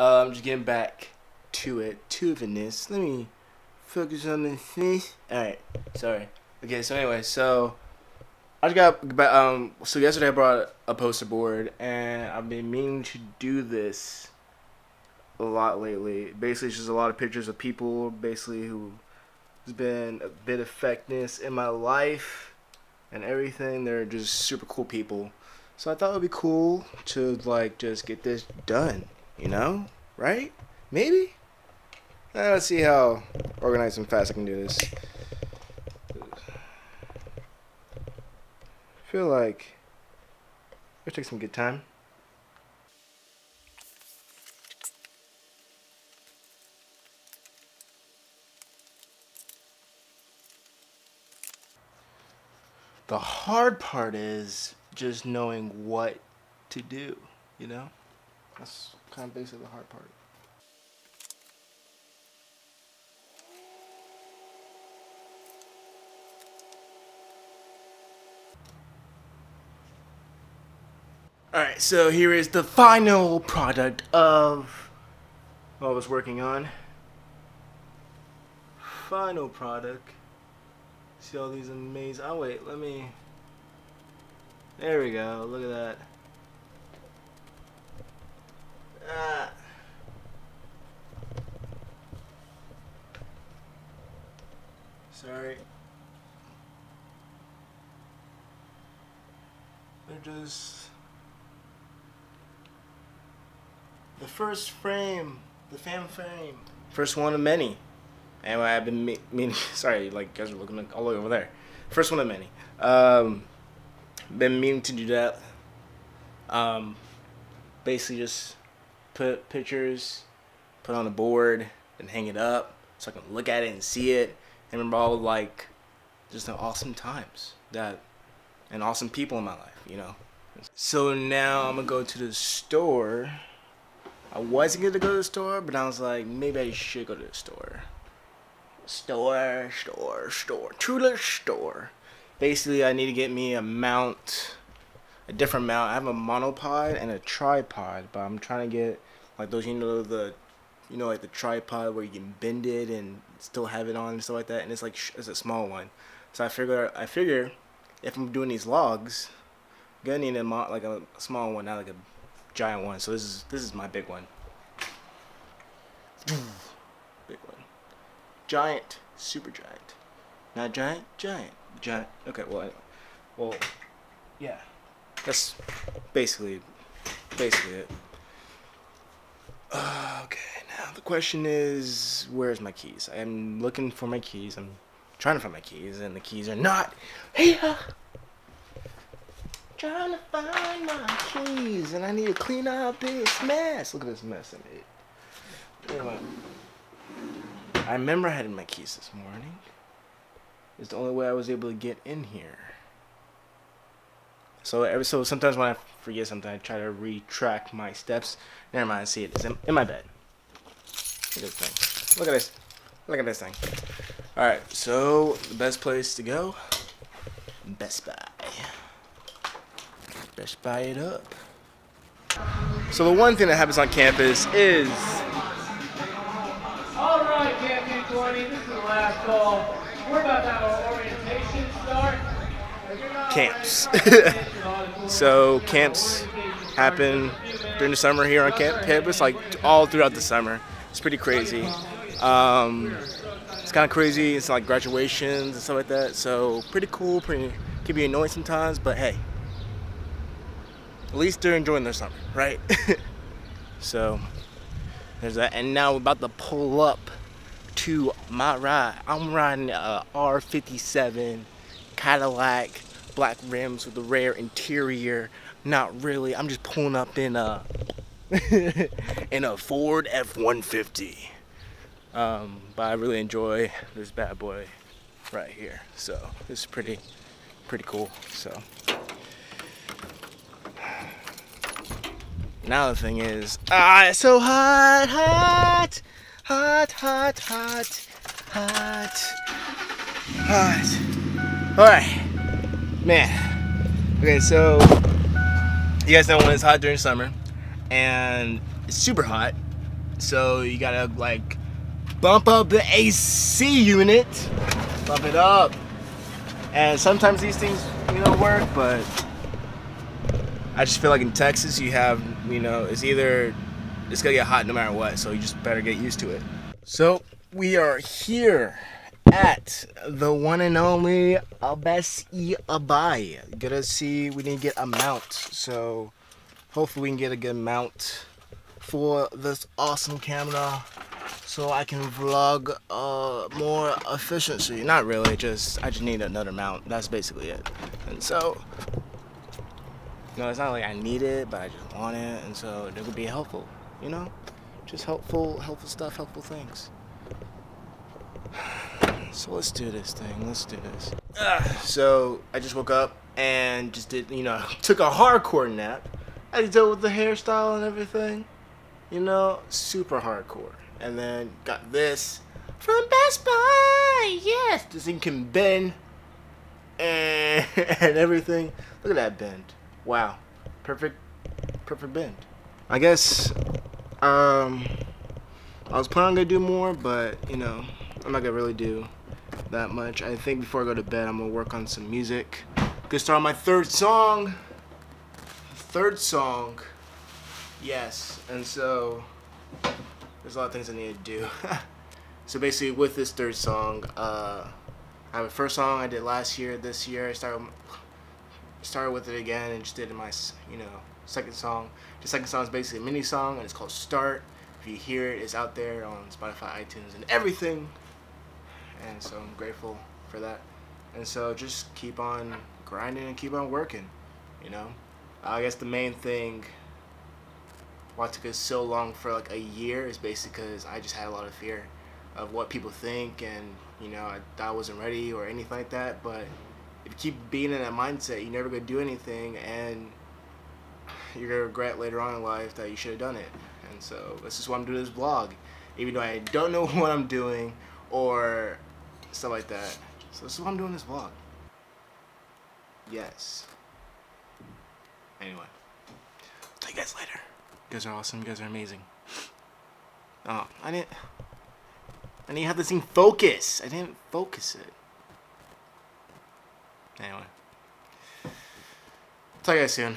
Um, just getting back to it, to this. Let me focus on the face. Alright, sorry. Okay, so anyway, so I just got back. um so yesterday I brought a poster board and I've been meaning to do this a lot lately. Basically it's just a lot of pictures of people basically who has been a bit of fakeness in my life and everything. They're just super cool people. So I thought it would be cool to like just get this done, you know? Right? Maybe? Uh, let's see how organized and fast I can do this. I feel like it take some good time. The hard part is just knowing what to do, you know? That's kind of basically the hard part. Alright, so here is the final product of what I was working on. Final product. See all these amazing. Oh, wait, let me. There we go. Look at that. Ah. Sorry. They're just. The first frame. The fan frame. First one of many. And I've been me- meaning, sorry, like guys are looking all over there. First one of many. Um, been meaning to do that. Um, basically just put pictures, put on a board, and hang it up so I can look at it and see it and remember all like just the awesome times that and awesome people in my life, you know. So now I'm gonna go to the store. I wasn't gonna go to the store, but I was like, maybe I should go to the store. Store, store, store, to the store. Basically, I need to get me a mount, a different mount. I have a monopod and a tripod, but I'm trying to get like those, you know, the, you know, like the tripod where you can bend it and still have it on and stuff like that. And it's like it's a small one. So I figure, I figure, if I'm doing these logs, I'm gonna need a mo- like a small one, not like a giant one. So this is this is my big one. big one. Giant, super giant. Not giant, giant, giant. Okay, well, I, well, yeah. That's basically basically it. Uh, okay, the question is, where's my keys? I'm looking for my keys. I'm trying to find my keys, and the keys are not here. Trying to find my keys, and I need to clean up this mess. Look at this mess I made. Anyway, I remember I had my keys this morning. It's the only way I was able to get in here. So every so sometimes when I forget something, I try to retrack my steps. Never mind, see it. It's in, in my bed. Look at this thing. Look at this. Look at this thing. All right, so the best place to go, Best Buy. Best Buy it up. So the one thing that happens on campus is All right, Camp U20, this is the last call. We're about to have our orientation start. If you're not camps. so camps happen during the summer here on camp- campus, like all throughout the summer. It's pretty crazy. Um, it's kind of crazy. It's like graduations and stuff like that. So pretty cool. Pretty can be annoying sometimes, but hey, at least they're enjoying their summer, right? so there's that. And now we're about to pull up to my ride. I'm riding a R57 Cadillac, black rims with a rare interior. Not really. I'm just pulling up in a in a Ford F150. Um, but I really enjoy this bad boy right here. So it's pretty pretty cool. So now the thing is, ah, it's so hot, hot, hot, hot, hot, hot, hot. All right, man. Okay, so you guys know when it's hot during summer, and it's super hot. So you gotta like bump up the AC unit, bump it up. And sometimes these things, you know, work, but I just feel like in Texas you have, you know, it's either it's gonna get hot no matter what, so you just better get used to it. So we are here at the one and only E Abai. Gonna see we need to get a mount, so hopefully we can get a good mount for this awesome camera so I can vlog uh, more efficiency. Not really, just I just need another mount. That's basically it. And so, no, it's not like I need it, but I just want it, and so it would be helpful. You know, just helpful, helpful stuff, helpful things. So let's do this thing. Let's do this. So I just woke up and just did, you know, took a hardcore nap. I dealt with the hairstyle and everything. You know, super hardcore. And then got this from Best Buy. Yes, this thing can bend and, and everything. Look at that bend. Wow, perfect, perfect bend. I guess um, I was planning to do more, but you know, I'm not gonna really do that much. I think before I go to bed, I'm gonna work on some music. Gonna start on my third song. Third song. Yes, and so there's a lot of things I need to do. so basically, with this third song, uh, I have a first song I did last year. This year, I started started with it again and just did my you know second song. The second song is basically a mini song and it's called Start. If you hear it, it's out there on Spotify, iTunes, and everything and so I'm grateful for that. And so just keep on grinding and keep on working, you know. I guess the main thing why it took us so long for like a year is basically because I just had a lot of fear of what people think and you know I, I wasn't ready or anything like that. But if you keep being in that mindset, you're never gonna do anything and you're gonna regret later on in life that you should have done it. And so this is why I'm doing this vlog, even though I don't know what I'm doing or stuff like that. So this is why I'm doing this vlog. Yes. Anyway. Talk you guys later. You guys are awesome. You guys are amazing. Oh, I didn't... I didn't have this thing focus. I didn't focus it. Anyway. Talk to you guys soon.